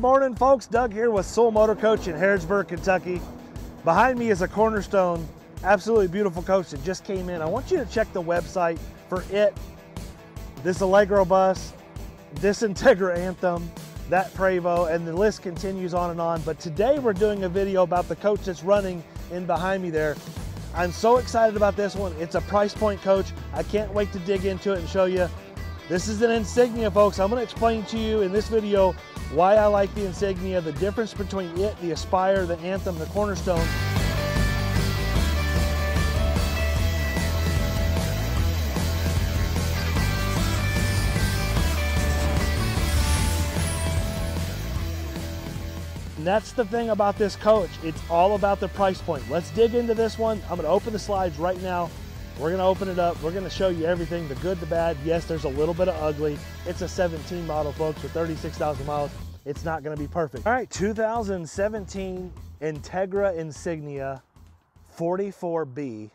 Good morning, folks. Doug here with Sewell Motor Coach in Harrodsburg, Kentucky. Behind me is a Cornerstone, absolutely beautiful coach that just came in. I want you to check the website for it, this Allegro bus, this Entegra Anthem, that Prevost, and the list continues on and on. But today we're doing a video about the coach that's running in behind me there. I'm so excited about this one. It's a price point coach. I can't wait to dig into it and show you. This is an Insignia, folks. I'm gonna explain to you in this video why I like the Insignia, the difference between it, the Aspire, the Anthem, the Cornerstone. And that's the thing about this coach. It's all about the price point. Let's dig into this one. I'm gonna open the slides right now. We're gonna open it up. We're gonna show you everything, the good, the bad. Yes, there's a little bit of ugly. It's a 17 model, folks, with 36,000 miles. It's not gonna be perfect. All right, 2017 Entegra Insignia 44B.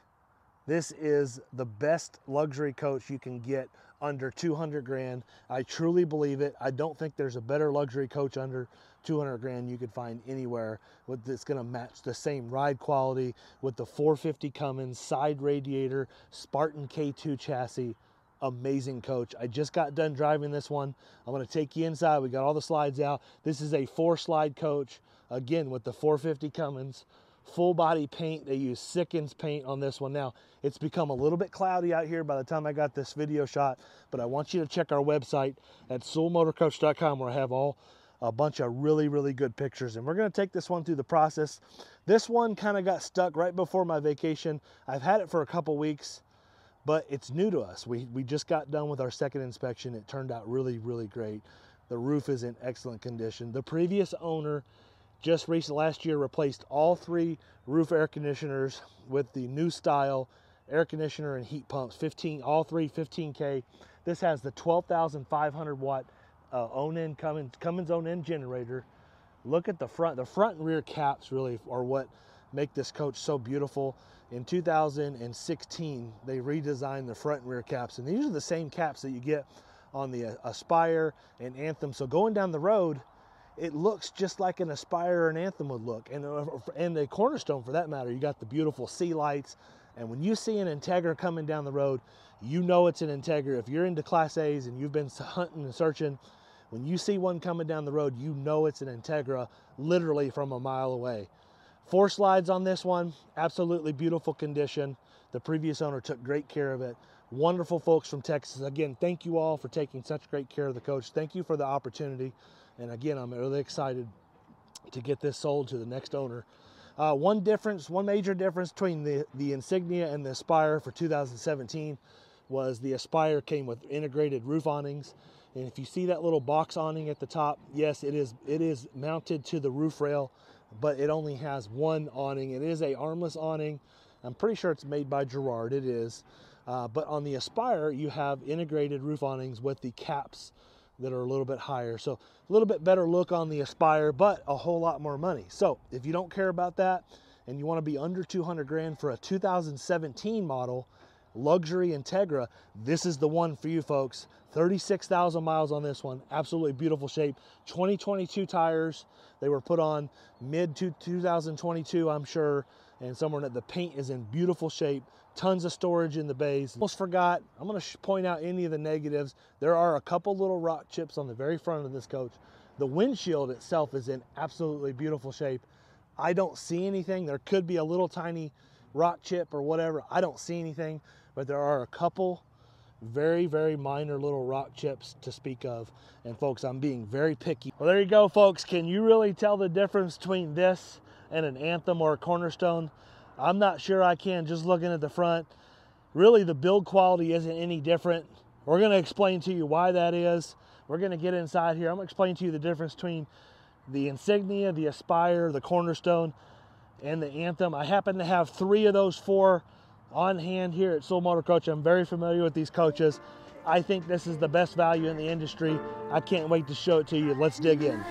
This is the best luxury coach you can get under 200 grand. I truly believe it. I don't think there's a better luxury coach under 200 grand you could find anywhere with that's going to match the same ride quality with the 450 Cummins side radiator Spartan K2 chassis. Amazing coach. I just got done driving this one. I'm going to take you inside. We got all the slides out. This is a four slide coach again with the 450 Cummins full body paint. They use Sikkens paint on this one. Now, it's become a little bit cloudy out here by the time I got this video shot, but I want you to check our website at sewellmotorcoach.com where I have all a bunch of really, really good pictures. And we're gonna take this one through the process. This one kind of got stuck right before my vacation. I've had it for a couple weeks, but it's new to us. We, we just got done with our second inspection. It turned out really, really great. The roof is in excellent condition. The previous owner just recently last year replaced all three roof air conditioners with the new style air conditioner and heat pumps 15 all three 15k this has the 12,500 watt uh, Onan Cummins, Cummins Onan generator look at the front the front and rear caps really are what make this coach so beautiful in 2016 they redesigned the front and rear caps and these are the same caps that you get on the uh, Aspire and Anthem so going down the road it looks just like an Aspire or an Anthem would look, and uh, and the Cornerstone for that matter. You got the beautiful sea lights, and when you see an Entegra coming down the road, you know it's an Entegra. If you're into Class A's and you've been hunting and searching, when you see one coming down the road, you know it's an Entegra, literally from a mile away. Four slides on this one, absolutely beautiful condition. The previous owner took great care of it. Wonderful folks from Texas. Again, thank you all for taking such great care of the coach. Thank you for the opportunity. And again, I'm really excited to get this sold to the next owner. Uh, one difference, one major difference between the, the Insignia and the Aspire for 2017 was the Aspire came with integrated roof awnings. And if you see that little box awning at the top, yes, it is it is mounted to the roof rail, but it only has one awning. It is a armless awning. I'm pretty sure it's made by Girard. It is. Uh, but on the Aspire, you have integrated roof awnings with the caps that are a little bit higher. So a little bit better look on the Aspire, but a whole lot more money. So if you don't care about that and you want to be under 200 grand for a 2017 model, luxury Entegra, this is the one for you folks. 36,000 miles on this one. Absolutely beautiful shape. 2022 tires. They were put on mid 2022, I'm sure. And somewhere that the paint is in beautiful shape. Tons of storage in the bays. Almost forgot, I'm gonna point out any of the negatives. There are a couple little rock chips on the very front of this coach. The windshield itself is in absolutely beautiful shape. I don't see anything. There could be a little tiny rock chip or whatever. I don't see anything, but there are a couple very, very minor little rock chips to speak of. And folks, I'm being very picky. Well, there you go, folks. Can you really tell the difference between this and an Anthem or a Cornerstone? I'm not sure I can just looking at the front. Really, the build quality isn't any different. We're going to explain to you why that is. We're going to get inside here. I'm going to explain to you the difference between the Insignia, the Aspire, the Cornerstone, and the Anthem. I happen to have three of those four on hand here at Sewell Motor Coach. I'm very familiar with these coaches. I think this is the best value in the industry. I can't wait to show it to you. Let's dig in.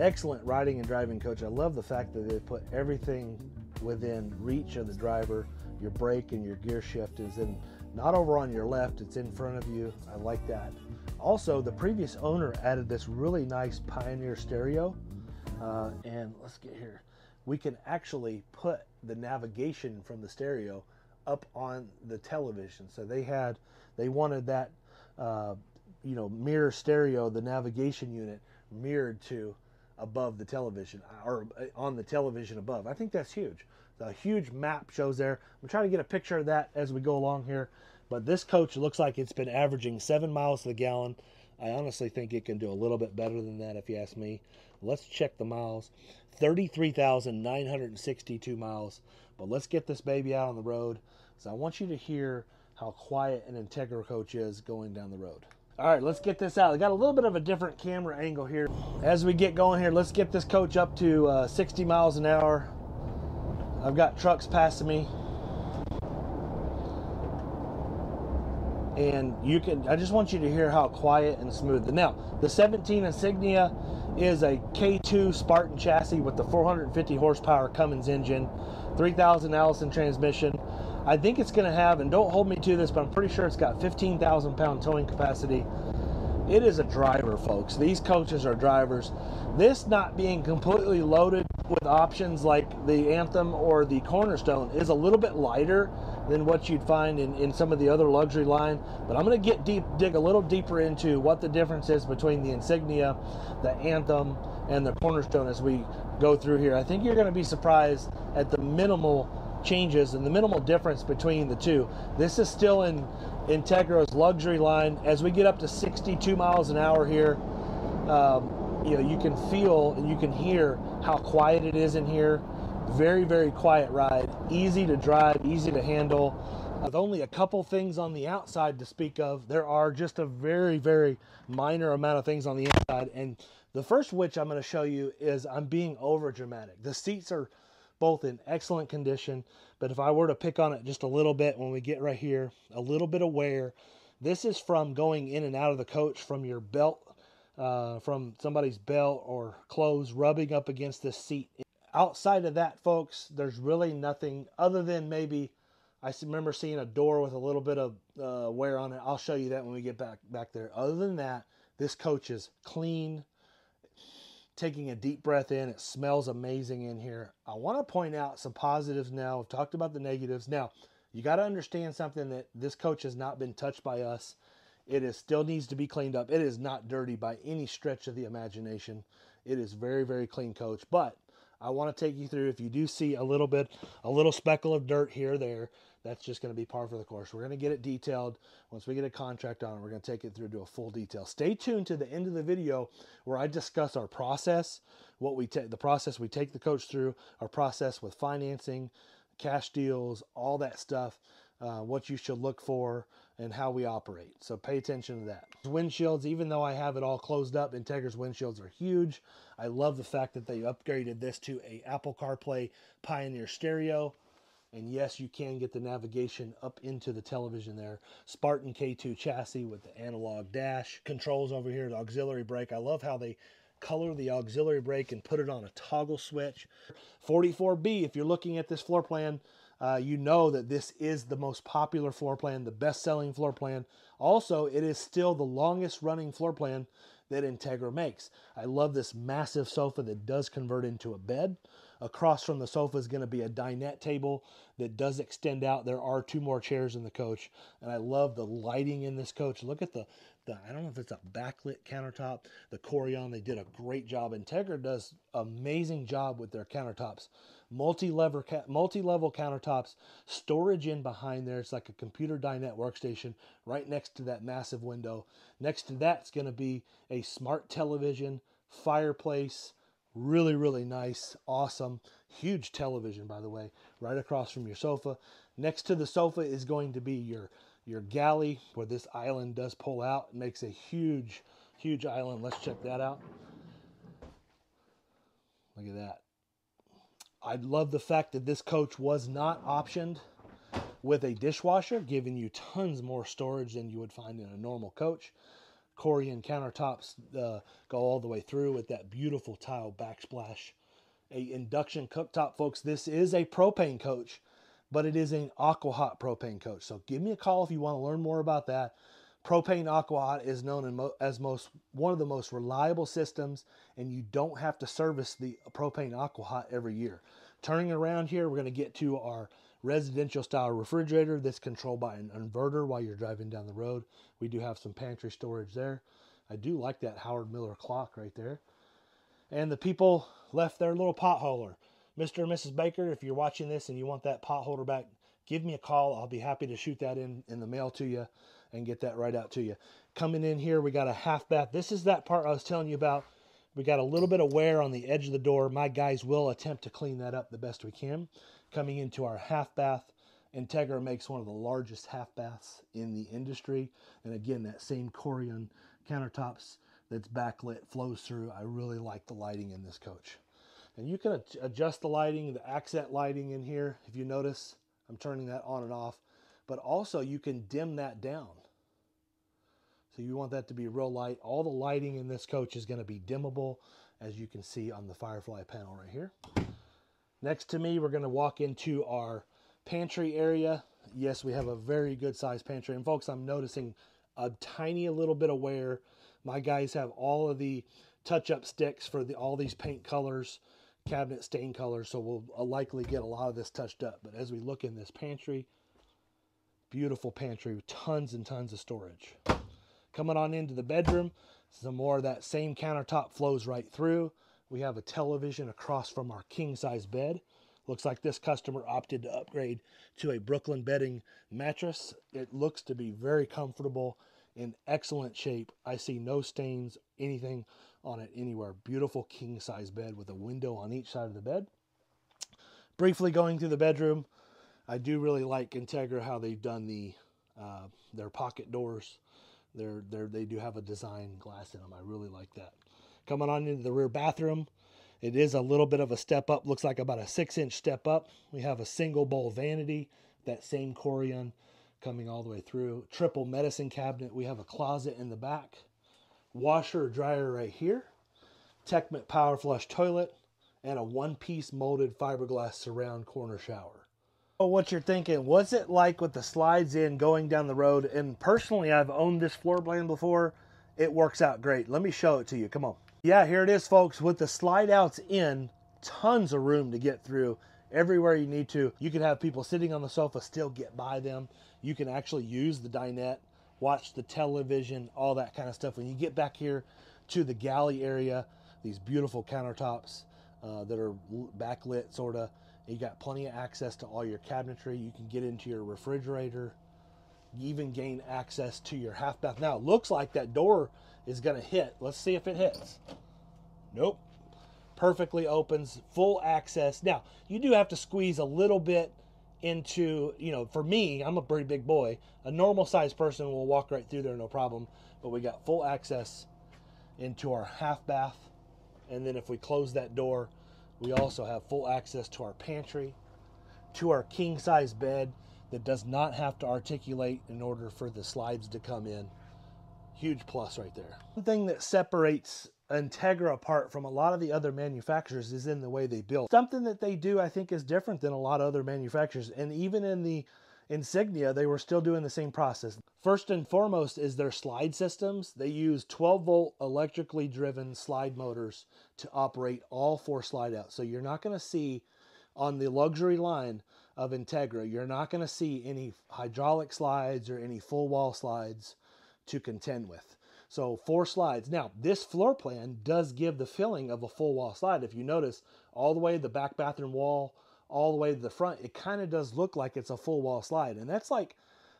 Excellent riding and driving coach. I love the fact that they put everything within reach of the driver. Your brake and your gear shift is in not over on your left, it's in front of you. I like that. Also, the previous owner added this really nice Pioneer stereo. Uh, and let's get here. We can actually put the navigation from the stereo up on the television. So they had, they wanted that, uh, you know, mirror stereo, the navigation unit mirrored to above the television or uh, on the television above. I think that's huge. The huge map shows there. I'm trying to get a picture of that as we go along here. But this coach looks like it's been averaging seven miles to the gallon. I honestly think it can do a little bit better than that if you ask me. Let's check the miles. 33,962 miles. But let's get this baby out on the road. So I want you to hear how quiet an Entegra coach is going down the road. All right, let's get this out. I got a little bit of a different camera angle here. As we get going here, let's get this coach up to uh, 60 miles an hour. I've got trucks passing me. And you can, I just want you to hear how quiet and smooth. Now, the 17 Insignia is a K2 Spartan chassis with the 450 horsepower Cummins engine, 3000 Allison transmission. I think it's going to have, and don't hold me to this, but I'm pretty sure it's got 15,000 pound towing capacity. It is a driver, folks. These coaches are drivers. This not being completely loaded with options like the Anthem or the Cornerstone is a little bit lighter than what you'd find in, in some of the other luxury line. But I'm going to get deep, dig a little deeper into what the difference is between the Insignia, the Anthem, and the Cornerstone as we go through here. I think you're going to be surprised at the minimal changes and the minimal difference between the two. This is still in Entegra's luxury line. As we get up to 62 miles an hour here, um, you know, you can feel and you can hear how quiet it is in here. Very, very quiet ride. Easy to drive, easy to handle. With only a couple things on the outside to speak of, there are just a very, very minor amount of things on the inside. And the first which I'm going to show you is I'm being over dramatic. The seats are both in excellent condition. But if I were to pick on it just a little bit when we get right here, a little bit of wear. This is from going in and out of the coach from your belt, uh, from somebody's belt or clothes rubbing up against this seat. Outside of that, folks, there's really nothing other than maybe I remember seeing a door with a little bit of uh, wear on it. I'll show you that when we get back back there. Other than that, this coach is clean, taking a deep breath in. It smells amazing in here. I want to point out some positives now. We've talked about the negatives. Now, you got to understand something that this coach has not been touched by us. It is still needs to be cleaned up. It is not dirty by any stretch of the imagination. It is very, very clean coach. But I want to take you through if you do see a little bit, a little speckle of dirt here there, that's just going to be par for the course. We're going to get it detailed. Once we get a contract on it, we're going to take it through to a full detail. Stay tuned to the end of the video where I discuss our process, what we take, the process we take the coach through, our process with financing, cash deals, all that stuff, uh, what you should look for, and how we operate. So pay attention to that. Windshields, even though I have it all closed up, Entegra's windshields are huge. I love the fact that they upgraded this to a Apple CarPlay Pioneer stereo. And yes, you can get the navigation up into the television there. Spartan K2 chassis with the analog dash. Controls over here, the auxiliary brake. I love how they color the auxiliary brake and put it on a toggle switch. 44B, if you're looking at this floor plan, uh, you know that this is the most popular floor plan, the best selling floor plan. Also, it is still the longest running floor plan that Entegra makes. I love this massive sofa that does convert into a bed. Across from the sofa is going to be a dinette table that does extend out. There are two more chairs in the coach, and I love the lighting in this coach. Look at the, the I don't know if it's a backlit countertop. The Corian, they did a great job. Entegra does amazing job with their countertops. Multi-level multi-level countertops, storage in behind there. It's like a computer dinette workstation right next to that massive window. Next to that's going to be a smart television, fireplace, Really, really nice, awesome, huge television, by the way, right across from your sofa. Next to the sofa is going to be your your galley where this island does pull out. It makes a huge, huge island. Let's check that out. Look at that. I love the fact that this coach was not optioned with a dishwasher, giving you tons more storage than you would find in a normal coach. Corian countertops uh, go all the way through with that beautiful tile backsplash. A induction cooktop, folks. This is a propane coach, but it is an AquaHot propane coach. So give me a call if you want to learn more about that. Propane AquaHot is known mo- as most one of the most reliable systems, and you don't have to service the propane AquaHot every year. Turning around here, we're going to get to our residential style refrigerator that's controlled by an inverter while you're driving down the road. We do have some pantry storage there. I do like that Howard Miller clock right there. And the people left their little potholder. Mr. and Mrs. Baker, if you're watching this and you want that potholder back, give me a call. I'll be happy to shoot that in in the mail to you and get that right out to you. Coming in here, we got a half bath. This is that part I was telling you about. We got a little bit of wear on the edge of the door. My guys will attempt to clean that up the best we can. Coming into our half bath, Entegra makes one of the largest half baths in the industry. And again, that same Corian countertops that's backlit flows through. I really like the lighting in this coach. And you can adjust the lighting, the accent lighting in here. If you notice, I'm turning that on and off. But also you can dim that down. So you want that to be real light. All the lighting in this coach is going to be dimmable, as you can see on the Firefly panel right here. Next to me, we're going to walk into our pantry area. Yes, we have a very good sized pantry. And folks, I'm noticing a tiny little bit of wear. My guys have all of the touch-up sticks for the, all these paint colors, cabinet stain colors, so we'll uh, likely get a lot of this touched up. But as we look in this pantry, beautiful pantry with tons and tons of storage. Coming on into the bedroom, some more of that same countertop flows right through. We have a television across from our king size bed. Looks like this customer opted to upgrade to a Brooklyn bedding mattress. It looks to be very comfortable, in excellent shape. I see no stains, anything on it anywhere. Beautiful king size bed with a window on each side of the bed. Briefly going through the bedroom, I do really like Entegra how they've done the uh, their pocket doors. They're, they're, they do have a design glass in them. I really like that. Coming on into the rear bathroom, it is a little bit of a step up. Looks like about a six inch step up. We have a single bowl vanity, that same Corian coming all the way through. Triple medicine cabinet. We have a closet in the back. Washer dryer right here. Tecma power flush toilet. And a one piece molded fiberglass surround corner shower. Oh, what you're thinking, what's it like with the slides in going down the road? And personally, I've owned this floor plan before. It works out great. Let me show it to you. Come on. Yeah, here it is, folks. With the slide outs in, tons of room to get through everywhere you need to. You can have people sitting on the sofa still get by them. You can actually use the dinette, watch the television, all that kind of stuff. When you get back here to the galley area, these beautiful countertops uh, that are backlit, sort of. You got plenty of access to all your cabinetry. You can get into your refrigerator. You even gain access to your half bath. Now, it looks like that door is going to hit. Let's see if it hits. Nope. Perfectly opens, full access. Now, you do have to squeeze a little bit into, you know, for me, I'm a pretty big boy. A normal sized person will walk right through there, no problem. But we got full access into our half bath. And then if we close that door, we also have full access to our pantry, to our king size bed that does not have to articulate in order for the slides to come in. Huge plus right there. One thing that separates Entegra apart from a lot of the other manufacturers is in the way they build. Something that they do, I think, is different than a lot of other manufacturers. And even in the Insignia, they were still doing the same process. First and foremost is their slide systems. They use 12 volt electrically driven slide motors to operate all four slide outs. So you're not going to see on the luxury line of Entegra, you're not going to see any hydraulic slides or any full wall slides to contend with. So four slides. Now, this floor plan does give the feeling of a full wall slide. If you notice, all the way the back bathroom wall, all the way to the front, it kind of does look like it's a full wall slide. And that's like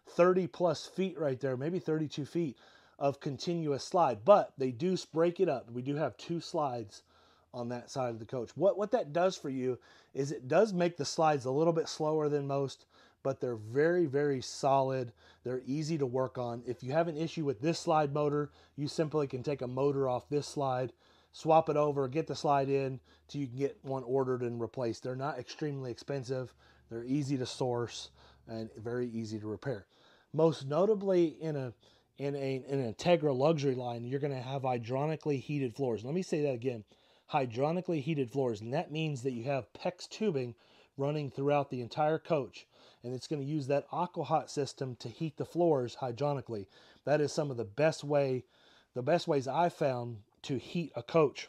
30 plus feet right there, maybe 32 feet of continuous slide. But they do break it up. We do have two slides on that side of the coach. What what that does for you is it does make the slides a little bit slower than most but they're very, very solid. They're easy to work on. If you have an issue with this slide motor, you simply can take a motor off this slide, swap it over, get the slide in till you can get one ordered and replaced. They're not extremely expensive. They're easy to source and very easy to repair. Most notably in a in a, an Entegra luxury line, you're going to have hydronically heated floors. Let me say that again hydronically heated floors. And that means that you have PEX tubing running throughout the entire coach. And it's going to use that AquaHot system to heat the floors hydronically. That is some of the best way, the best ways I found to heat a coach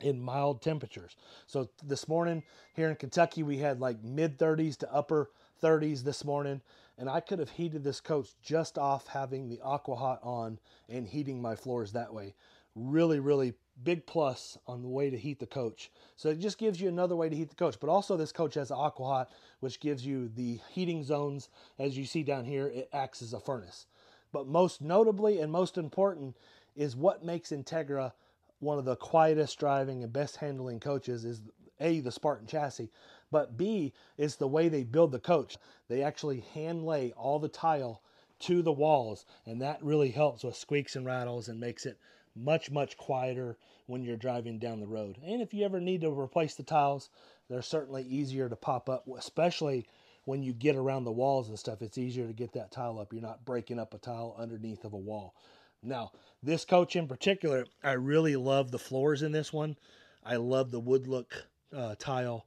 in mild temperatures. So this morning here in Kentucky, we had like mid 30s to upper 30s this morning, and I could have heated this coach just off having the AquaHot on and heating my floors that way. Really, really big plus on the way to heat the coach. So it just gives you another way to heat the coach. But also this coach has AquaHot, which gives you the heating zones. As you see down here, it acts as a furnace. But most notably and most important is what makes Entegra one of the quietest driving and best handling coaches is A, the Spartan chassis, but B, is the way they build the coach. They actually hand lay all the tile to the walls, and that really helps with squeaks and rattles and makes it much, much quieter when you're driving down the road. And if you ever need to replace the tiles, they're certainly easier to pop up, especially when you get around the walls and stuff. It's easier to get that tile up. You're not breaking up a tile underneath of a wall. Now, this coach in particular, I really love the floors in this one. I love the wood look uh, tile.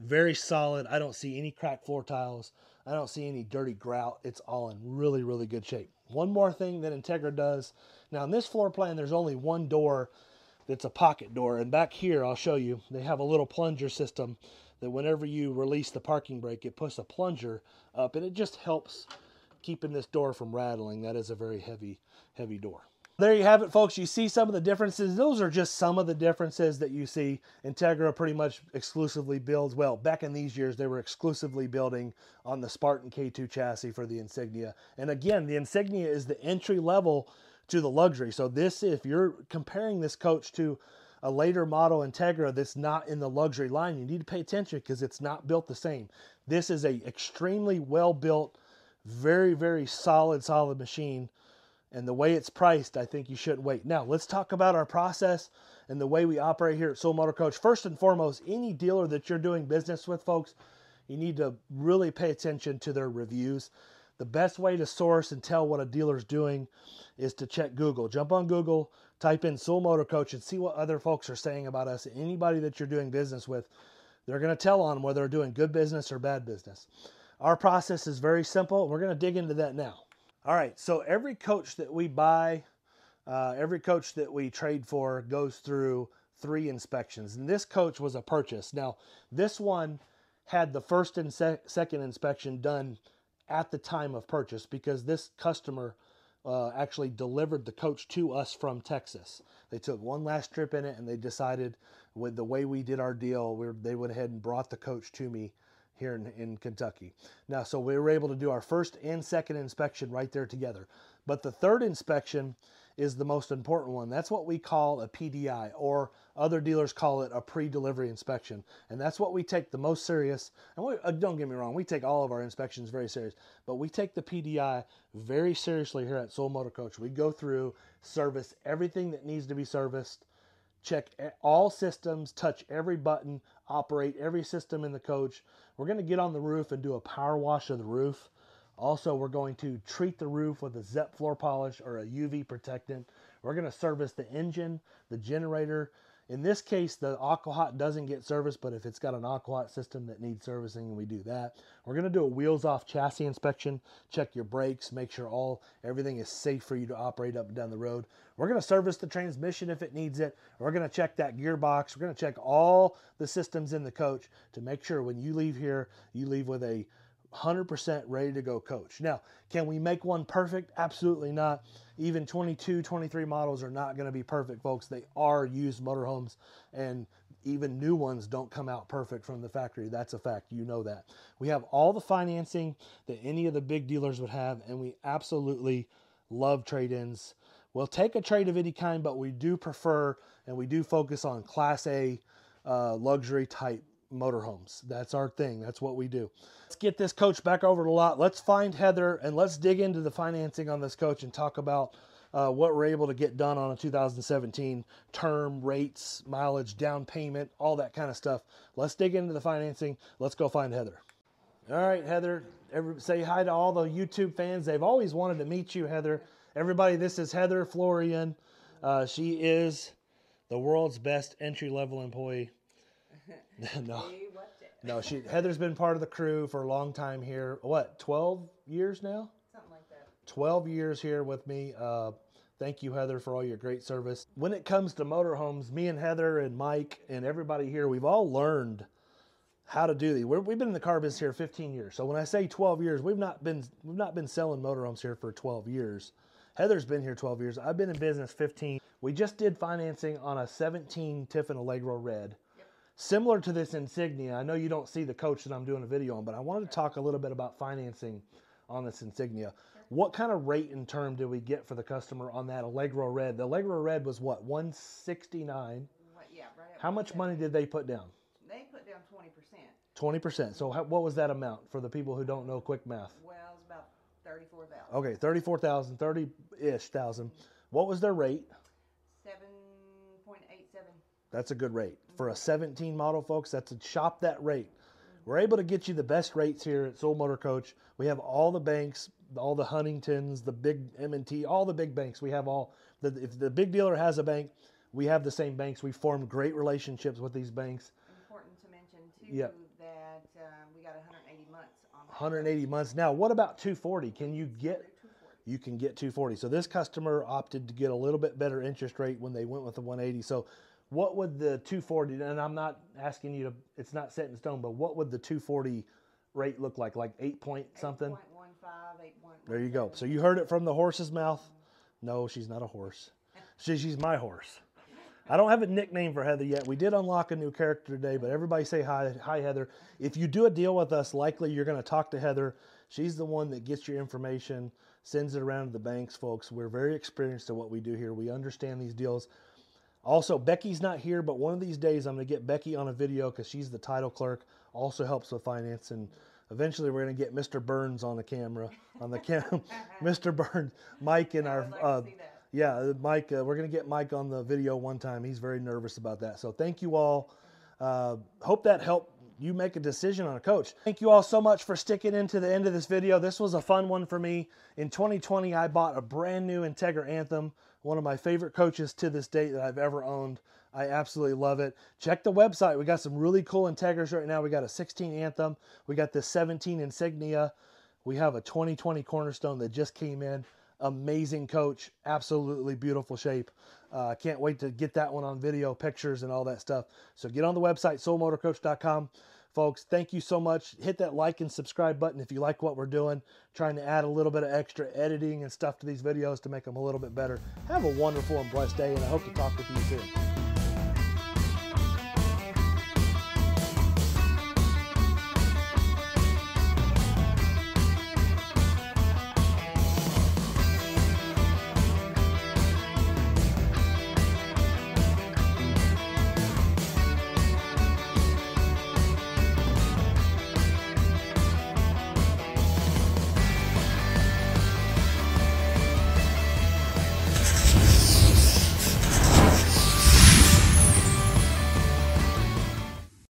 Very solid. I don't see any cracked floor tiles. I don't see any dirty grout. It's all in really, really good shape. One more thing that Entegra does. Now, in this floor plan, there's only one door that's a pocket door. And back here, I'll show you, they have a little plunger system that whenever you release the parking brake, it puts a plunger up and it just helps keeping this door from rattling. That is a very heavy, heavy door. There you have it, folks. You see some of the differences. Those are just some of the differences that you see. Entegra pretty much exclusively builds, well, back in these years, they were exclusively building on the Spartan K2 chassis for the Insignia. And again, the Insignia is the entry level to the luxury. So this, if you're comparing this coach to a later model Entegra that's not in the luxury line, you need to pay attention because it's not built the same. This is a extremely well built, very, very solid, solid machine and the way it's priced, I think you shouldn't wait. Now, let's talk about our process and the way we operate here at Sewell Motor Coach. First and foremost, any dealer that you're doing business with, folks, you need to really pay attention to their reviews. The best way to source and tell what a dealer's doing is to check Google. Jump on Google, type in Sewell Motor Coach, and see what other folks are saying about us. Anybody that you're doing business with, they're going to tell on whether they're doing good business or bad business. Our process is very simple. We're going to dig into that now. All right, so every coach that we buy, uh, every coach that we trade for goes through three inspections. And this coach was a purchase. Now, this one had the first and se- second inspection done at the time of purchase because this customer uh, actually delivered the coach to us from Texas. They took one last trip in it and they decided with the way we did our deal, we they went ahead and brought the coach to me here in, in Kentucky. Now, so we were able to do our first and second inspection right there together. But the third inspection is the most important one. That's what we call a PDI, or other dealers call it a pre-delivery inspection, and that's what we take the most serious. And we, uh, don't get me wrong, we take all of our inspections very serious, but we take the PDI very seriously here at Sewell Motor Coach. We go through, service everything that needs to be serviced, check all systems, touch every button, operate every system in the coach. We're going to get on the roof and do a power wash of the roof. Also, we're going to treat the roof with a ZEP floor polish or a UV protectant. We're going to service the engine, the generator, in this case, the AquaHot doesn't get serviced, but if it's got an AquaHot system that needs servicing, we do that. We're going to do a wheels off chassis inspection, check your brakes, make sure all everything is safe for you to operate up and down the road. We're going to service the transmission if it needs it. We're going to check that gearbox. We're going to check all the systems in the coach to make sure when you leave here, you leave with a 100% ready to go coach. Now, can we make one perfect? Absolutely not. Even 22, 23 models are not going to be perfect, folks. They are used motorhomes, and even new ones don't come out perfect from the factory. That's a fact. You know that. We have all the financing that any of the big dealers would have, and we absolutely love trade ins. We'll take a trade of any kind, but we do prefer and we do focus on Class A uh, luxury type motorhomes. That's our thing. That's what we do. Let's get this coach back over the lot. Let's find Heather and let's dig into the financing on this coach and talk about uh, what we're able to get done on a 2017 term, rates, mileage, down payment, all that kind of stuff. Let's dig into the financing. Let's go find Heather. All right, Heather. Every, say hi to all the YouTube fans. They've always wanted to meet you, Heather. Everybody, this is Heather Florian. Uh, she is the world's best entry level employee. no, You watch it. no, she Heather's been part of the crew for a long time here. What, 12 years now? Something like that. 12 years here with me. Uh, thank you, Heather, for all your great service. When it comes to motorhomes, me and Heather and Mike and everybody here, we've all learned how to do these. We're, we've been in the car business here 15 years. So when I say 12 years, we've not been we've not been selling motorhomes here for 12 years. Heather's been here 12 years. I've been in business 15. We just did financing on a 17 Tiffin Allegro Red. Similar to this Insignia. I know you don't see the coach that I'm doing a video on, but I wanted to talk a little bit about financing on this Insignia. What kind of rate and term did we get for the customer on that Allegro Red? The Allegro Red was what, 169? What, yeah, right How much money did they put down? They put down 20%. 20%. So how, what was that amount for the people who don't know quick math? Well, it's about 34000 Okay, 34,000, 30-ish thousand. Mm-hmm. What was their rate? 7.87. That's a good rate. For a 17 model, folks, that's a shop that rate. We're able to get you the best rates here at Sewell Motor Coach. We have all the banks, all the Huntingtons, the big M&T, all the big banks. We have all, the, if the big dealer has a bank, we have the same banks. We formed great relationships with these banks. Important to mention, too, Yep. that uh, we got 180 months on that. 180 months. Now, what about 240? Can you get, you can get 240. So this customer opted to get a little bit better interest rate when they went with the 180. So what would the 240, and I'm not asking you to, it's not set in stone, but what would the 240 rate look like? Like 8 point something? 8.15, 8. There you go. So you heard it from the horse's mouth. No, she's not a horse. She, she's my horse. I don't have a nickname for Heather yet. We did unlock a new character today, but everybody say hi, hi Heather. If you do a deal with us, likely you're going to talk to Heather. She's the one that gets your information, sends it around to the banks, folks. We're very experienced at what we do here. We understand these deals. Also, Becky's not here, but one of these days I'm going to get Becky on a video because she's the title clerk, also helps with finance, and eventually we're going to get Mr. Burns on the camera, on the cam, Mr. Burns, Mike, and our like uh, yeah, Mike. Uh, we're gonna get Mike on the video one time. He's very nervous about that. So thank you all. Uh, hope that helped you make a decision on a coach. Thank you all so much for sticking into the end of this video. This was a fun one for me. In 2020, I bought a brand new Entegra Anthem, one of my favorite coaches to this date that I've ever owned. I absolutely love it. Check the website. We got some really cool Entegras right now. We got a 16 Anthem. We got the 17 Insignia. We have a 2020 Cornerstone that just came in. Amazing coach, absolutely beautiful shape. Uh, can't wait to get that one on video, pictures, and all that stuff. So get on the website, sewellmotorcoach.com. Folks, thank you so much. Hit that like and subscribe button if you like what we're doing. Trying to add a little bit of extra editing and stuff to these videos to make them a little bit better. Have a wonderful and blessed day, and I hope to talk with you soon.